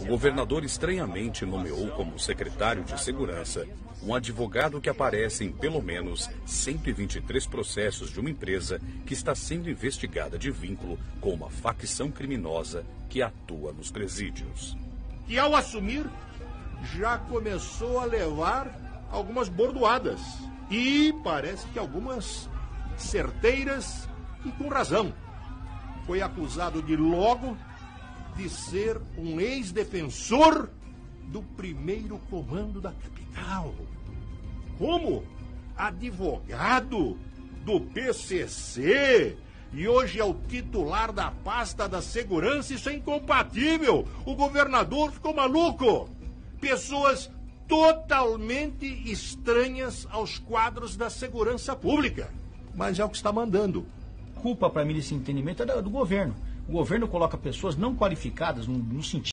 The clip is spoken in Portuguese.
o governador estranhamente nomeou como secretário de Segurança um advogado que aparece em pelo menos 123 processos de uma empresa que está sendo investigada de vínculo com uma facção criminosa que atua nos presídios. Que ao assumir já começou a levar algumas bordoadas e parece que algumas certeiras e com razão. Foi acusado de logo de ser um ex-defensor do primeiro comando da capital. Como advogado do PCC e hoje é o titular da pasta da segurança, isso é incompatível. O governador ficou maluco. Pessoas totalmente estranhas aos quadros da segurança pública. Mas é o que está mandando. Culpa para mim desse entendimento é do governo. O governo coloca pessoas não qualificadas no, no sentido